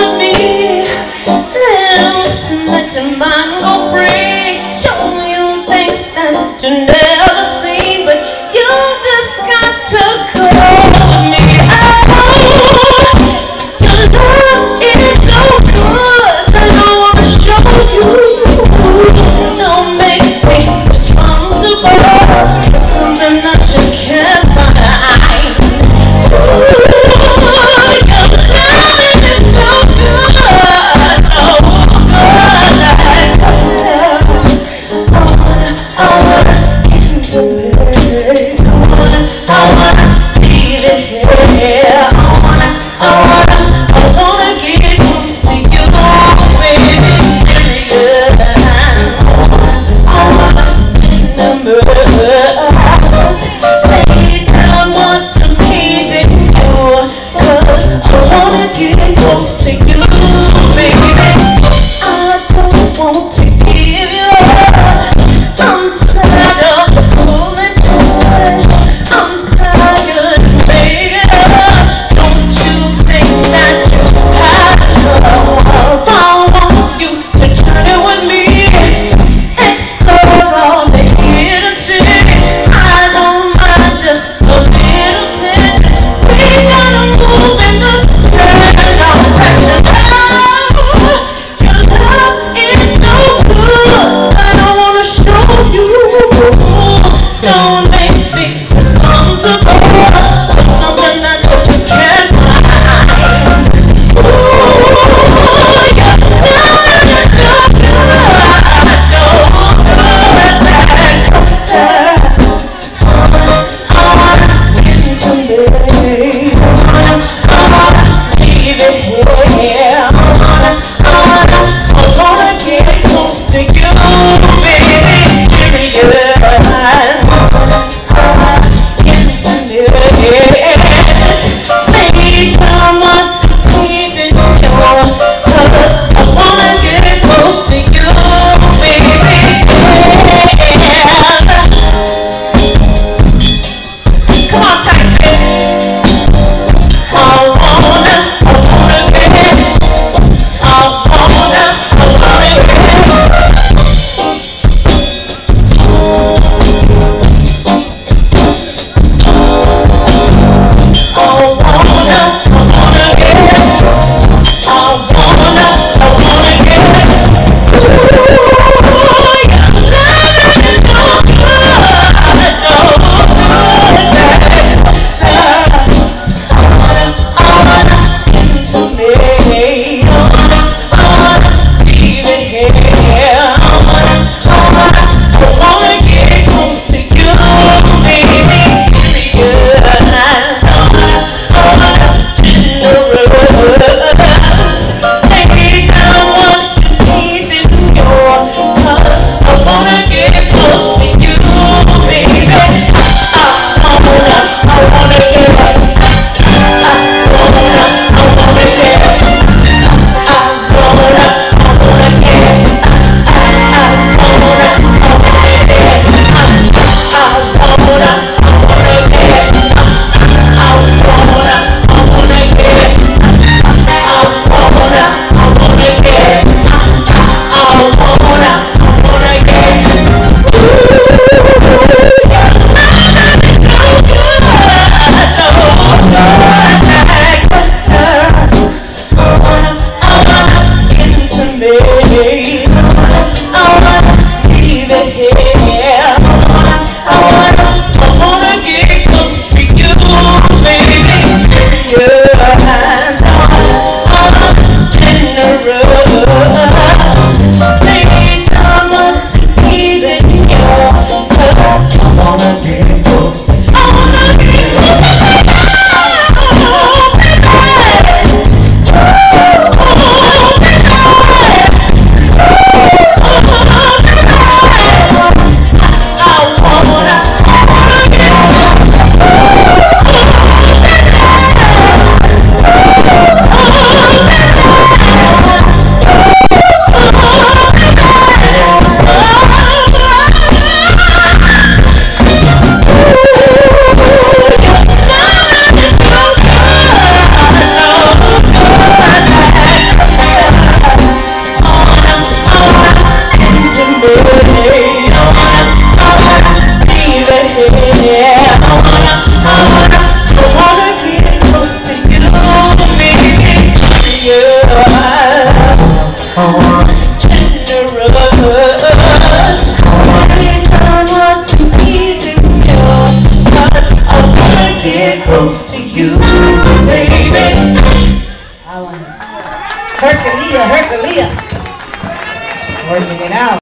with me. Let so much go free. Show you things that you never you, baby. I want Herculia, Herculia. Working it out.